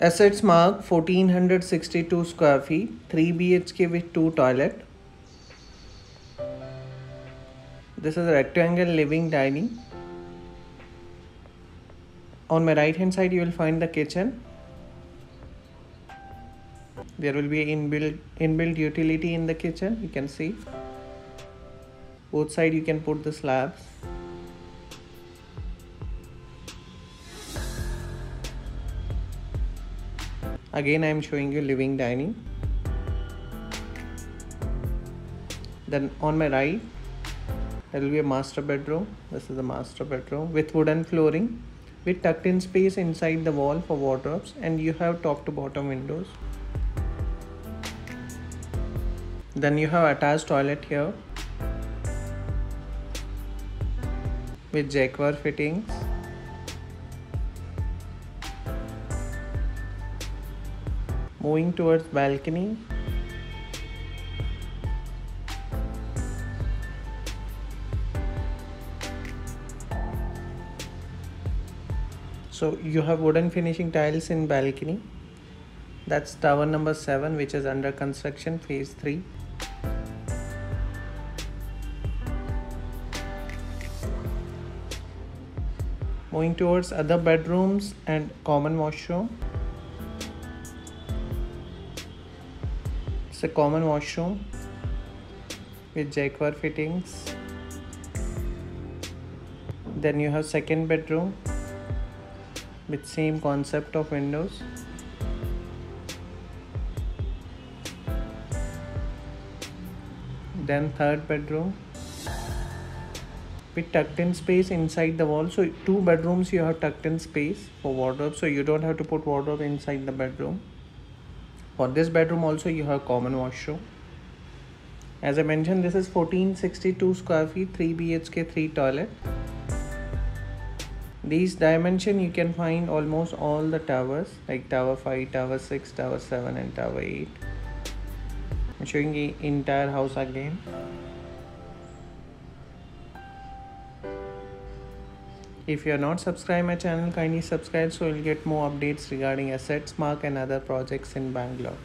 Assetz Marq 1462 square feet, 3 BHK with 2 toilet. This is a rectangle living dining. On my right hand side you will find the kitchen. There will be inbuilt inbuilt utility in the kitchen you can see. Both side you can put the slabs. Again I am showing you living dining. Then on my right there will be a master bedroom. This is the master bedroom with wooden flooring with tucked in space inside the wall for wardrobes. And you have top to bottom windows. Then you have attached toilet here with Jaquar fittings moving towards balcony. So you have wooden finishing tiles in balcony. That's tower number 7 which is under construction phase 3 moving towards other bedrooms and common washroom a common washroom with Jaquar fittings. Then you have second bedroom with same concept of windows. Then third bedroom with tucked in space inside the wall. So two bedrooms you have tucked in space for wardrobe. So you don't have to put wardrobe inside the bedroom for this bedroom also you have common washroom. As i mentioned this is 1462 square feet 3 bhk 3 toilet. These dimension you can find almost all the towers like tower 5 tower 6 tower 7 and tower 8 i'm showing the entire house again If you are not subscribed my channel, kindly subscribe so you'll get more updates regarding Assetz, Marq and other projects in Bangalore.